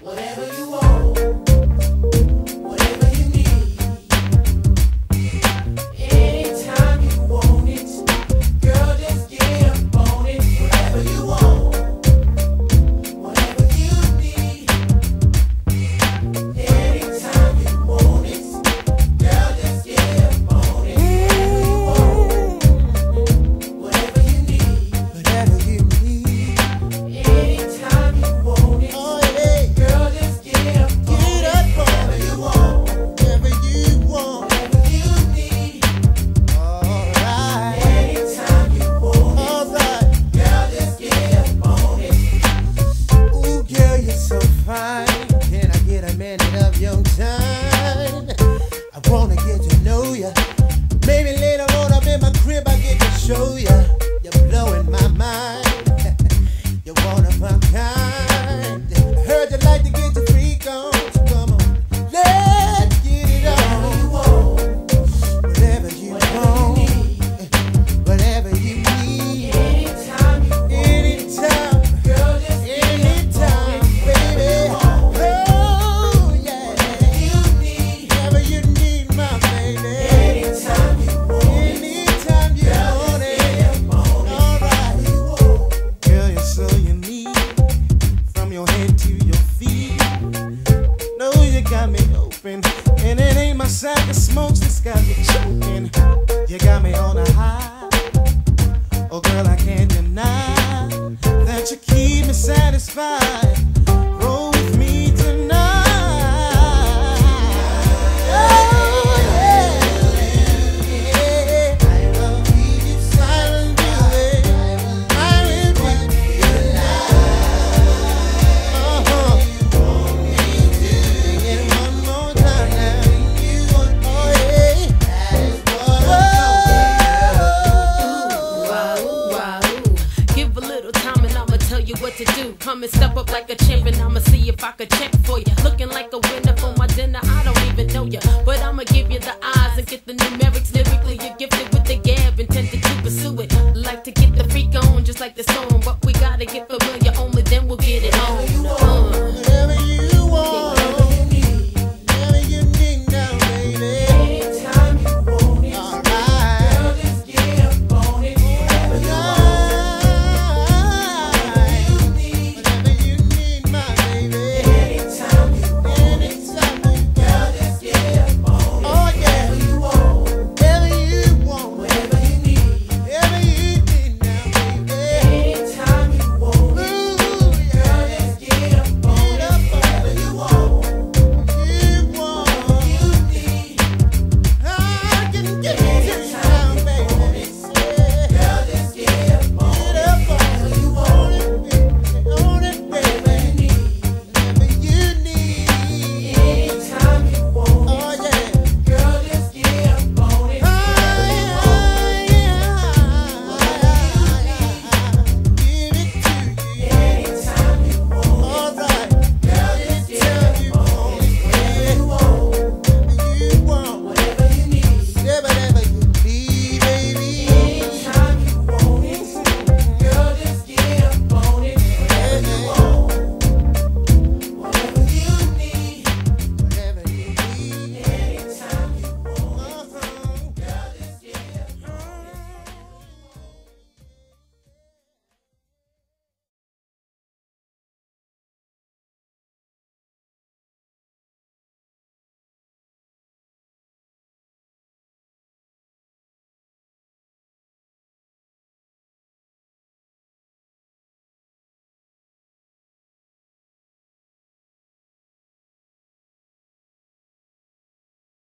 Whatever you I wanna get to know ya. Maybe later on up in my crib I get to show ya. You're blowing my mind. From your head to your feet. Know you got me open. And it ain't my sack of smokes that's got me choking. You got me on a high. Oh, girl, I can't deny that you keep me satisfied. To do. Come and step up like a champ and I'ma see if I could check for you. Looking like a winner for my dinner, I don't even know you. But I'ma give you the eyes and get the numerics. Lyrically, you're gifted with the gab, intended to pursue it. Like to get the freak on, just like the song. But we